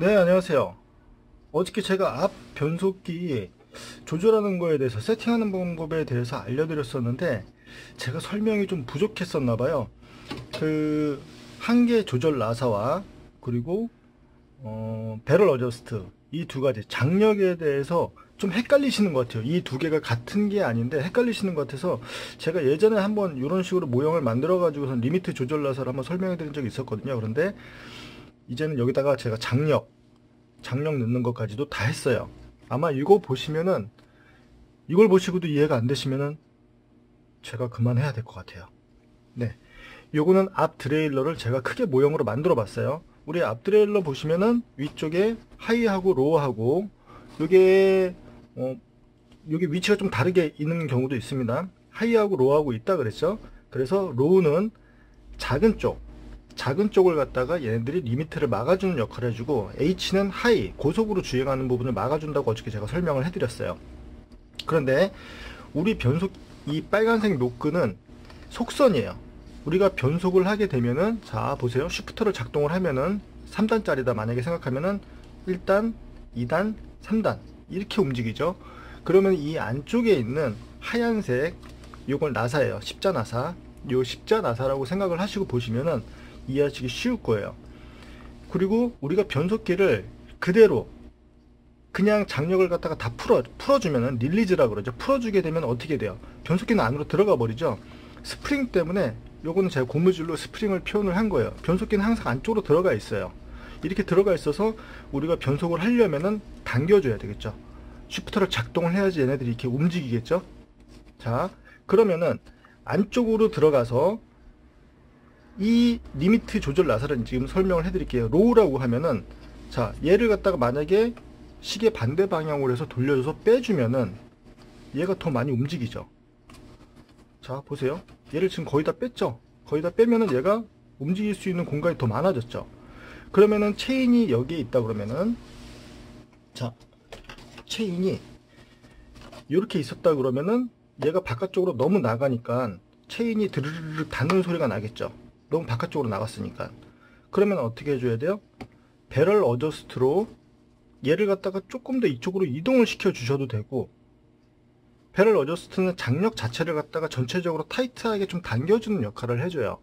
네 안녕하세요. 어저께 제가 앞 변속기 조절하는 거에 대해서 세팅하는 방법에 대해서 알려드렸었는데 제가 설명이 좀 부족했었나 봐요. 그 한계 조절 나사와 그리고 어, barrel adjust 이 두 가지 장력에 대해서 좀 헷갈리시는 것 같아요. 이 두 개가 같은 게 아닌데 헷갈리시는 것 같아서 제가 예전에 한번 이런 식으로 모형을 만들어 가지고서 limit 조절 나사를 한번 설명해 드린 적이 있었거든요. 그런데 이제는 여기다가 제가 장력 장력 넣는 것까지도 다 했어요. 아마 이거 보시면은 이걸 보시고도 이해가 안 되시면은 제가 그만해야 될 것 같아요. 네. 요거는 앞 derailleur를 제가 크게 모형으로 만들어 봤어요. 우리 앞 derailleur 보시면은 위쪽에 high하고 low하고 요게 어 요게 위치가 좀 다르게 있는 경우도 있습니다. high하고 low하고 있다 그랬죠? 그래서 low는 작은 쪽 작은 쪽을 갖다가 얘네들이 limit를 막아주는 역할을 해주고 H는 high 고속으로 주행하는 부분을 막아준다고 어저께 제가 설명을 해드렸어요. 그런데 우리 변속 이 빨간색 노끈은 속선이에요. 우리가 변속을 하게 되면은 자 보세요. shifter를 작동을 하면은 3단짜리다. 만약에 생각하면은 1단 2단 3단. 이렇게 움직이죠. 그러면 이 안쪽에 있는 하얀색 요걸 나사예요. 십자 나사. 요 십자 나사라고 생각을 하시고 보시면은 이해하시기 쉬울 거예요. 그리고 우리가 변속기를 그대로 그냥 장력을 갖다가 다 풀어 풀어주면은 release라 그러죠. 풀어주게 되면 어떻게 돼요? 변속기는 안으로 들어가 버리죠. 스프링 때문에 요거는 제가 고무줄로 스프링을 표현을 한 거예요. 변속기는 항상 안쪽으로 들어가 있어요. 이렇게 들어가 있어서 우리가 변속을 하려면은 당겨줘야 되겠죠. shifter를 작동을 해야지 얘네들이 이렇게 움직이겠죠? 자 그러면은 안쪽으로 들어가서 이 limit 조절 나사를 지금 설명을 해 드릴게요. low라고 하면은 자 얘를 갖다가 만약에 시계 반대 방향으로 해서 돌려줘서 빼주면은 얘가 더 많이 움직이죠. 자 보세요. 얘를 지금 거의 다 뺐죠? 거의 다 빼면은 얘가 움직일 수 있는 공간이 더 많아졌죠? 그러면은 체인이 여기에 있다 그러면은 자 체인이 이렇게 있었다 그러면은 얘가 바깥쪽으로 너무 나가니까 체인이 드르르르 닿는 소리가 나겠죠 너무 바깥쪽으로 나갔으니까. 그러면 어떻게 해줘야 돼요? barrel adjust로 얘를 갖다가 조금 더 이쪽으로 이동을 시켜 주셔도 되고 barrel adjust는 장력 자체를 갖다가 전체적으로 타이트하게 좀 당겨주는 역할을 해줘요.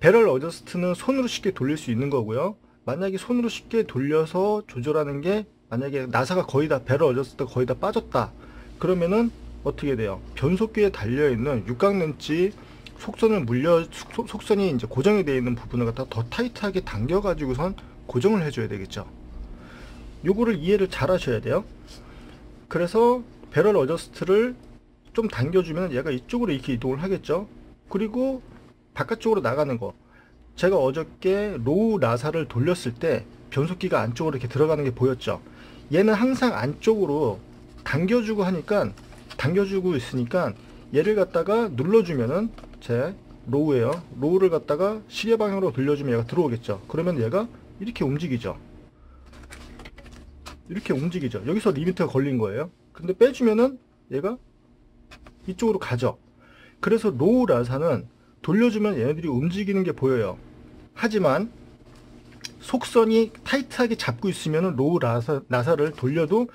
barrel adjust는 손으로 쉽게 돌릴 수 있는 거고요. 만약에 손으로 쉽게 돌려서 조절하는 게 만약에 나사가 거의 다 barrel adjust가 거의 다 빠졌다. 그러면은 어떻게 돼요? 변속기에 달려있는 육각렌치 속선을 물려 속, 선이 이제 고정이 되어 있는 부분을 갖다 더 타이트하게 당겨 가지고선 고정을 해줘야 되겠죠. 요거를 이해를 잘 하셔야 돼요. 그래서 barrel adjust를 좀 당겨주면 얘가 이쪽으로 이렇게 이동을 하겠죠. 그리고 바깥쪽으로 나가는 거. 제가 어저께 low 나사를 돌렸을 때 변속기가 안쪽으로 이렇게 들어가는 게 보였죠. 얘는 항상 안쪽으로 당겨주고 하니까 당겨주고 있으니까 얘를 갖다가 눌러주면은 제 low에요. low를 갖다가 시계 방향으로 돌려주면 얘가 들어오겠죠. 그러면 얘가 이렇게 움직이죠. 이렇게 움직이죠. 여기서 limit가 걸린 거예요. 근데 빼주면은 얘가 이쪽으로 가죠. 그래서 low 라사는 돌려주면 얘네들이 움직이는 게 보여요. 하지만 속선이 타이트하게 잡고 있으면 low 라사, 나사를 돌려도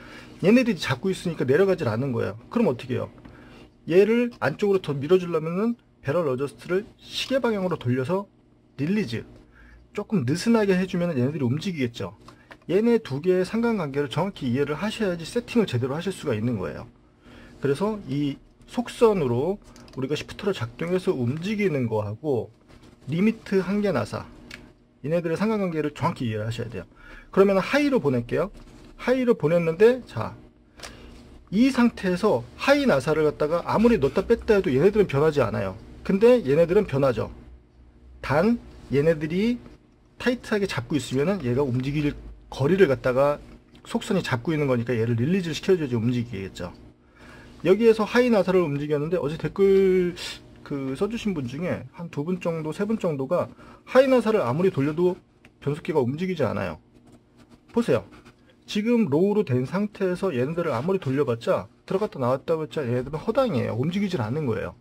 얘네들이 잡고 있으니까 내려가질 않는 거예요. 그럼 어떻게 해요? 얘를 안쪽으로 더 밀어주려면은 barrel adjust를 시계 방향으로 돌려서 release 조금 느슨하게 해주면 얘네들이 움직이겠죠. 얘네 두 개의 상관관계를 정확히 이해를 하셔야지 세팅을 제대로 하실 수가 있는 거예요. 그래서 이 속선으로 우리가 shift를 작동해서 움직이는 거하고 limit 한계 나사 얘네들의 상관관계를 정확히 이해를 하셔야 돼요. 그러면 high로 보낼게요. high로 보냈는데 자 이 상태에서 high 나사를 갖다가 아무리 넣었다 뺐다 해도 얘네들은 변하지 않아요 근데 얘네들은 변하죠. 단 얘네들이 타이트하게 잡고 있으면 얘가 움직일 거리를 갖다가 속선이 잡고 있는 거니까 얘를 release 시켜줘야지 움직이겠죠. 여기에서 high 나사를 움직였는데 어제 댓글 그 써주신 분 중에 한 두 분 정도 세 분 정도가 high 나사를 아무리 돌려도 변속기가 움직이지 않아요. 보세요. 지금 low로 된 상태에서 얘네들을 아무리 돌려봤자 들어갔다 나왔다 봤자 얘네들은 허당이에요. 움직이질 않는 거예요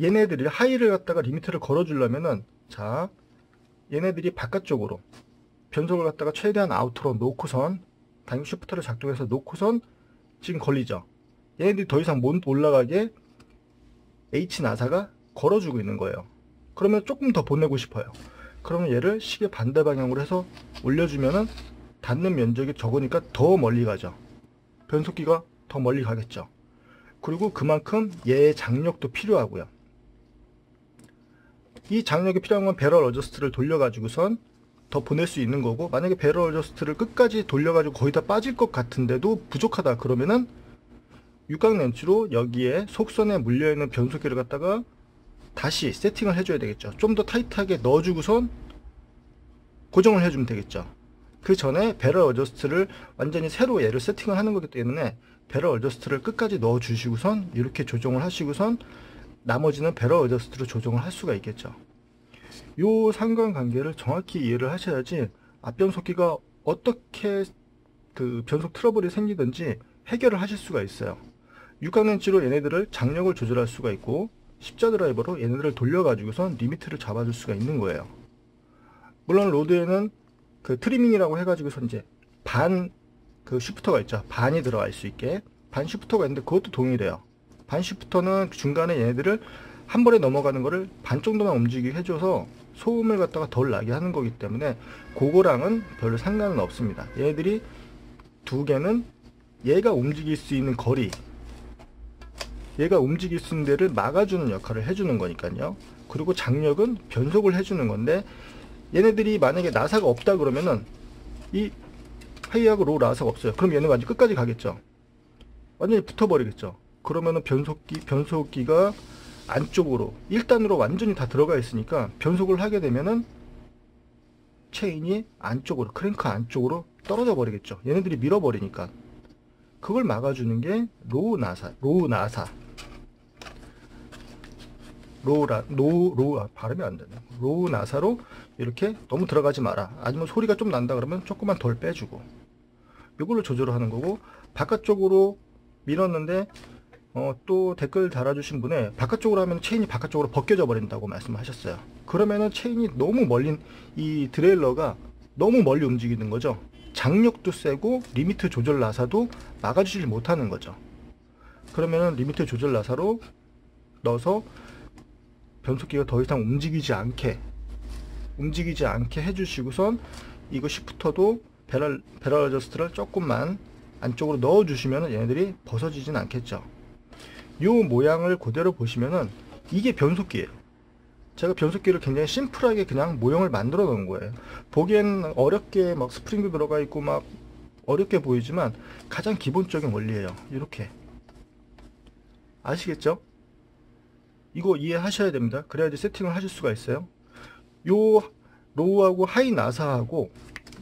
얘네들이 high를 갖다가 limit를 걸어 주려면은 자 얘네들이 바깥쪽으로 변속을 갖다가 최대한 outer로 놓고선 단축 shifter를 작동해서 놓고선 지금 걸리죠. 얘네들이 더 이상 못 올라가게 H 나사가 걸어주고 있는 거예요. 그러면 조금 더 보내고 싶어요. 그러면 얘를 시계 반대 방향으로 해서 올려주면은 닿는 면적이 적으니까 더 멀리 가죠. 변속기가 더 멀리 가겠죠. 그리고 그만큼 얘의 장력도 필요하고요. 이 장력이 필요한 건 barrel adjust를 돌려가지고선 더 보낼 수 있는 거고 만약에 barrel adjust를 끝까지 돌려가지고 거의 다 빠질 것 같은데도 부족하다 그러면은 육각 렌치로 여기에 속선에 물려있는 변속기를 갖다가 다시 세팅을 해줘야 되겠죠. 좀 더 타이트하게 넣어주고선 고정을 해주면 되겠죠. 그 전에 barrel adjust를 완전히 새로 얘를 세팅을 하는 거기 때문에 barrel adjust를 끝까지 넣어 주시고선 이렇게 조정을 하시고선 나머지는 barrel adjust로 조정을 할 수가 있겠죠. 요 상관관계를 정확히 이해를 하셔야지 앞변속기가 어떻게 그 변속 트러블이 생기든지 해결을 하실 수가 있어요. 육각렌치로 얘네들을 장력을 조절할 수가 있고 십자 드라이버로 얘네들을 돌려가지고선 limit를 잡아줄 수가 있는 거예요. 물론 road에는 그 trimming이라고 해가지고서 이제 반그 shifter가 있죠. 반이 들어갈 수 있게 반 shifter가 있는데 그것도 동일해요. 반 shifter는 중간에 얘네들을 한 번에 넘어가는 거를 반 정도만 움직이게 해줘서 소음을 갖다가 덜 나게 하는 거기 때문에 그거랑은 별로 상관은 없습니다. 얘네들이 두 개는 얘가 움직일 수 있는 거리 얘가 움직일 수 있는 데를 막아주는 역할을 해주는 거니까요. 그리고 장력은 변속을 해주는 건데 얘네들이 만약에 나사가 없다 그러면은 이 high하고 low 나사가 없어요. 그럼 얘는 완전 끝까지 가겠죠. 완전히 붙어버리겠죠. 그러면은 변속기 변속기가 안쪽으로 1단으로 완전히 다 들어가 있으니까 변속을 하게 되면은 체인이 안쪽으로 크랭크 안쪽으로 떨어져 버리겠죠. 얘네들이 밀어버리니까 그걸 막아주는 게 low 나사, low 나사, low라, low, low, 아, 발음이 안 되네. low 나사로 이렇게 너무 들어가지 마라. 아니면 소리가 좀 난다 그러면 조금만 덜 빼주고. 이걸로 조절을 하는 거고, 바깥쪽으로 밀었는데, 어, 또 댓글 달아주신 분에 바깥쪽으로 하면 체인이 바깥쪽으로 벗겨져 버린다고 말씀하셨어요. 그러면은 체인이 너무 멀린 이 derailleur가 너무 멀리 움직이는 거죠. 장력도 세고 limit 조절 나사도 막아주질 못하는 거죠. 그러면은 limit 조절 나사로 넣어서 변속기가 더 이상 움직이지 않게 움직이지 않게 해주시고선 이거 shifter도 barrel, barrel adjust를 조금만 안쪽으로 넣어 주시면 얘네들이 벗어지진 않겠죠 이 모양을 그대로 보시면은 이게 변속기예요 제가 변속기를 굉장히 심플하게 그냥 모형을 만들어 놓은 거예요 보기엔 어렵게 막 스프링도 들어가 있고 막 어렵게 보이지만 가장 기본적인 원리예요 이렇게 아시겠죠? 이거 이해하셔야 됩니다. 그래야지 세팅을 하실 수가 있어요. 요 low하고 high 나사하고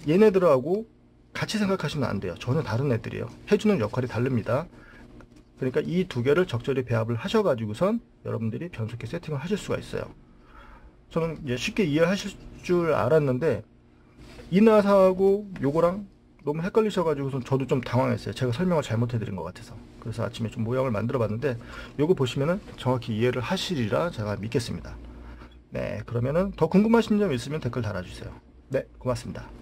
얘네들하고 같이 생각하시면 안 돼요. 전혀 다른 애들이에요. 해주는 역할이 다릅니다. 그러니까 이 두 개를 적절히 배합을 하셔가지고선 여러분들이 변속기 세팅을 하실 수가 있어요. 저는 쉽게 이해하실 줄 알았는데 이 나사하고 요거랑 너무 헷갈리셔가지고선 저도 좀 당황했어요. 제가 설명을 잘못해드린 것 같아서. 그래서 아침에 좀 모양을 만들어 봤는데 요거 보시면은 정확히 이해를 하시리라 제가 믿겠습니다. 네, 그러면은 더 궁금하신 점 있으면 댓글 달아주세요. 네, 고맙습니다.